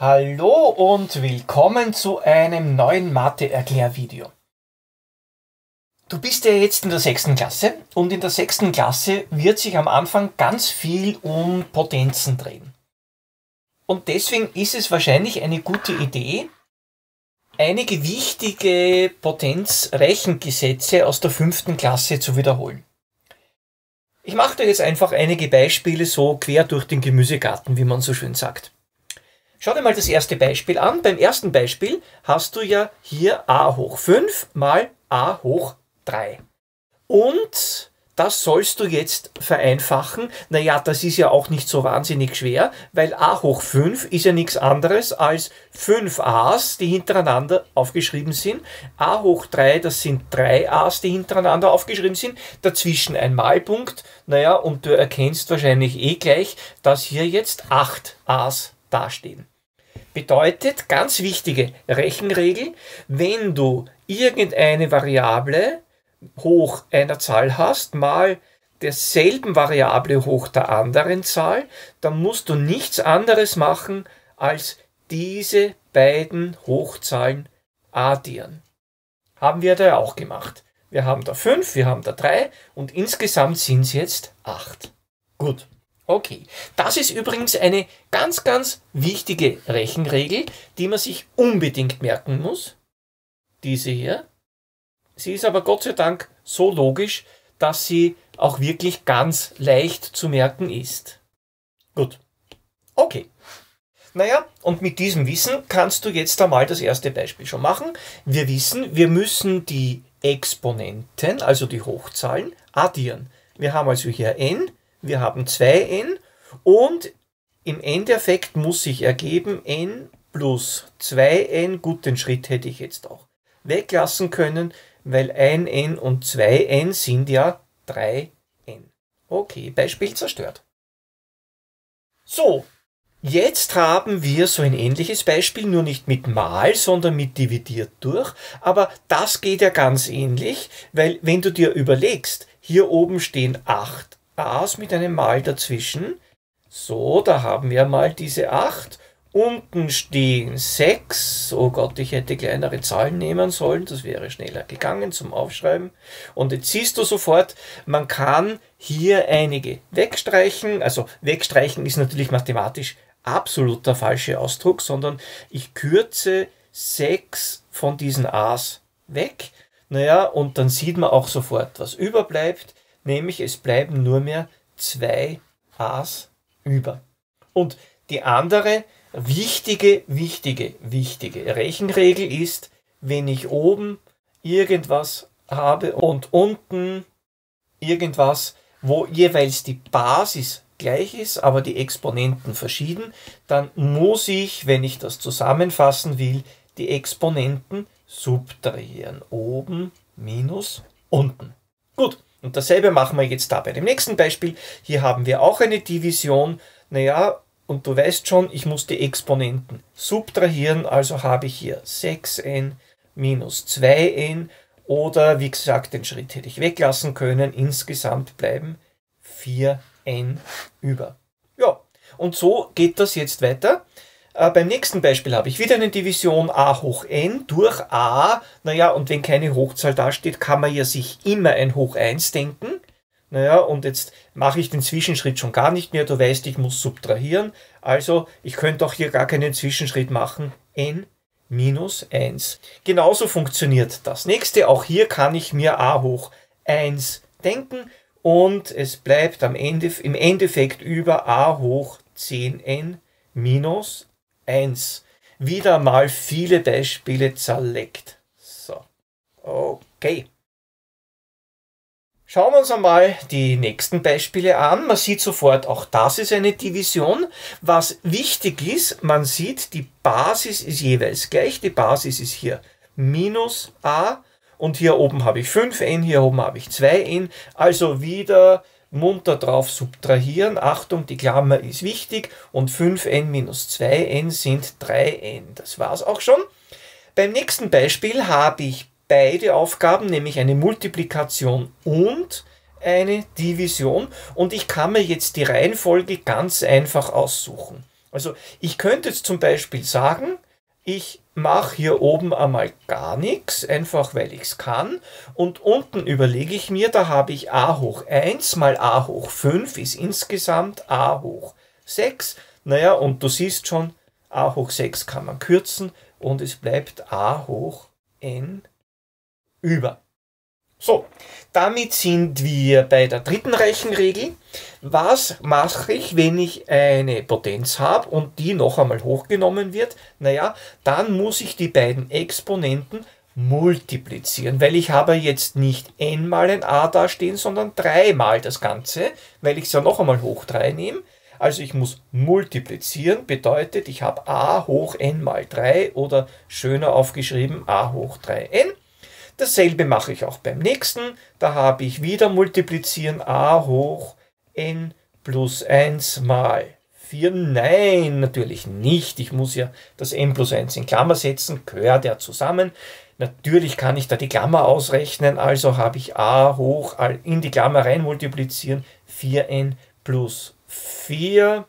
Hallo und willkommen zu einem neuen Mathe-Erklärvideo. Du bist ja jetzt in der sechsten Klasse und in der sechsten Klasse wird sich am Anfang ganz viel um Potenzen drehen. Und deswegen ist es wahrscheinlich eine gute Idee, einige wichtige Potenzrechengesetze aus der fünften Klasse zu wiederholen. Ich mache dir jetzt einfach einige Beispiele so quer durch den Gemüsegarten, wie man so schön sagt. Schau dir mal das erste Beispiel an. Beim ersten Beispiel hast du ja hier a hoch 5 mal a hoch 3. Und das sollst du jetzt vereinfachen. Naja, das ist ja auch nicht so wahnsinnig schwer, weil a hoch 5 ist ja nichts anderes als 5 a's, die hintereinander aufgeschrieben sind. a hoch 3, das sind 3 a's, die hintereinander aufgeschrieben sind. Dazwischen ein Malpunkt. Naja, und du erkennst wahrscheinlich eh gleich, dass hier jetzt 8 a's dastehen. Bedeutet, ganz wichtige Rechenregel, wenn du irgendeine Variable hoch einer Zahl hast, mal derselben Variable hoch der anderen Zahl, dann musst du nichts anderes machen, als diese beiden Hochzahlen addieren. Haben wir da auch gemacht. Wir haben da 5, wir haben da 3 und insgesamt sind es jetzt 8. Gut. Okay, das ist übrigens eine ganz, ganz wichtige Rechenregel, die man sich unbedingt merken muss. Diese hier. Sie ist aber Gott sei Dank so logisch, dass sie auch wirklich ganz leicht zu merken ist. Gut. Okay. Naja, und mit diesem Wissen kannst du jetzt einmal das erste Beispiel schon machen. Wir wissen, wir müssen die Exponenten, also die Hochzahlen, addieren. Wir haben also hier n wir haben 2n und im Endeffekt muss sich ergeben n plus 2n. Gut, den Schritt hätte ich jetzt auch weglassen können, weil 1n und 2n sind ja 3n. Okay, Beispiel zerstört. So, jetzt haben wir so ein ähnliches Beispiel, nur nicht mit mal, sondern mit dividiert durch. Aber das geht ja ganz ähnlich, weil wenn du dir überlegst, hier oben stehen 8 A's mit einem Mal dazwischen. So, da haben wir mal diese 8. Unten stehen 6. Oh Gott, ich hätte kleinere Zahlen nehmen sollen. Das wäre schneller gegangen zum Aufschreiben. Und jetzt siehst du sofort, man kann hier einige wegstreichen. Also wegstreichen ist natürlich mathematisch absolut der falsche Ausdruck, sondern ich kürze 6 von diesen A's weg. Naja, und dann sieht man auch sofort, was überbleibt nämlich es bleiben nur mehr zwei A's über. Und die andere wichtige, wichtige, wichtige Rechenregel ist, wenn ich oben irgendwas habe und unten irgendwas, wo jeweils die Basis gleich ist, aber die Exponenten verschieden, dann muss ich, wenn ich das zusammenfassen will, die Exponenten subtrahieren. Oben minus unten. Und dasselbe machen wir jetzt da bei dem nächsten Beispiel. Hier haben wir auch eine Division. Naja, und du weißt schon, ich muss die Exponenten subtrahieren, also habe ich hier 6n minus 2n oder wie gesagt, den Schritt hätte ich weglassen können. Insgesamt bleiben 4n über. Ja, und so geht das jetzt weiter. Äh, beim nächsten Beispiel habe ich wieder eine Division a hoch n durch a. Naja, und wenn keine Hochzahl dasteht, kann man ja sich immer ein hoch 1 denken. Naja, und jetzt mache ich den Zwischenschritt schon gar nicht mehr. Du weißt, ich muss subtrahieren. Also, ich könnte auch hier gar keinen Zwischenschritt machen. n minus 1. Genauso funktioniert das nächste. Auch hier kann ich mir a hoch 1 denken. Und es bleibt am Ende, im Endeffekt über a hoch 10n minus 1. Wieder mal viele Beispiele zerlegt. So. Okay. Schauen wir uns einmal die nächsten Beispiele an. Man sieht sofort, auch das ist eine Division. Was wichtig ist, man sieht, die Basis ist jeweils gleich. Die Basis ist hier minus a und hier oben habe ich 5n, hier oben habe ich 2n. Also wieder munter drauf subtrahieren. Achtung, die Klammer ist wichtig und 5n minus 2n sind 3n. Das war's auch schon. Beim nächsten Beispiel habe ich beide Aufgaben, nämlich eine Multiplikation und eine Division und ich kann mir jetzt die Reihenfolge ganz einfach aussuchen. Also ich könnte jetzt zum Beispiel sagen, ich mache hier oben einmal gar nichts, einfach weil ich es kann. Und unten überlege ich mir, da habe ich a hoch 1 mal a hoch 5 ist insgesamt a hoch 6. Naja, und du siehst schon, a hoch 6 kann man kürzen und es bleibt a hoch n über. So, damit sind wir bei der dritten Rechenregel. Was mache ich, wenn ich eine Potenz habe und die noch einmal hochgenommen wird? Naja, dann muss ich die beiden Exponenten multiplizieren, weil ich habe jetzt nicht n mal ein a dastehen, sondern 3 mal das Ganze, weil ich es ja noch einmal hoch 3 nehme. Also ich muss multiplizieren, bedeutet, ich habe a hoch n mal 3 oder schöner aufgeschrieben a hoch 3n. Dasselbe mache ich auch beim nächsten. Da habe ich wieder multiplizieren a hoch n plus 1 mal 4. Nein, natürlich nicht. Ich muss ja das n plus 1 in Klammer setzen, gehört ja zusammen. Natürlich kann ich da die Klammer ausrechnen, also habe ich a hoch in die Klammer rein multiplizieren, 4n plus 4